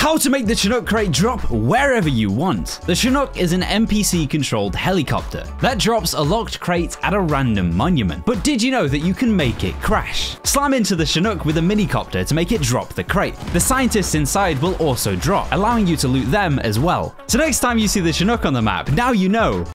How to make the Chinook crate drop wherever you want. The Chinook is an NPC controlled helicopter that drops a locked crate at a random monument. But did you know that you can make it crash? Slam into the Chinook with a minicopter to make it drop the crate. The scientists inside will also drop, allowing you to loot them as well. So next time you see the Chinook on the map, now you know